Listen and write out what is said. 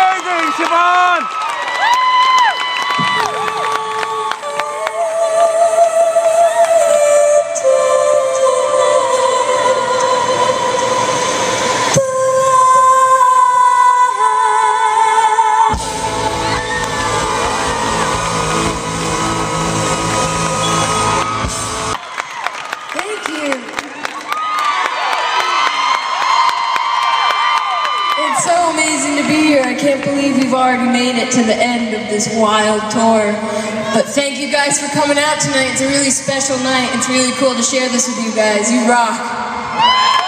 땡땡20 번! To be here. I can't believe we've already made it to the end of this wild tour. But thank you guys for coming out tonight. It's a really special night. It's really cool to share this with you guys. You rock.